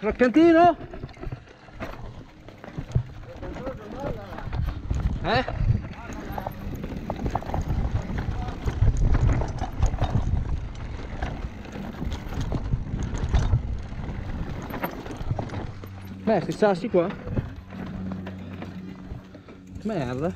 Croccantino? Eh? Beh, questi sassi qua. Merda.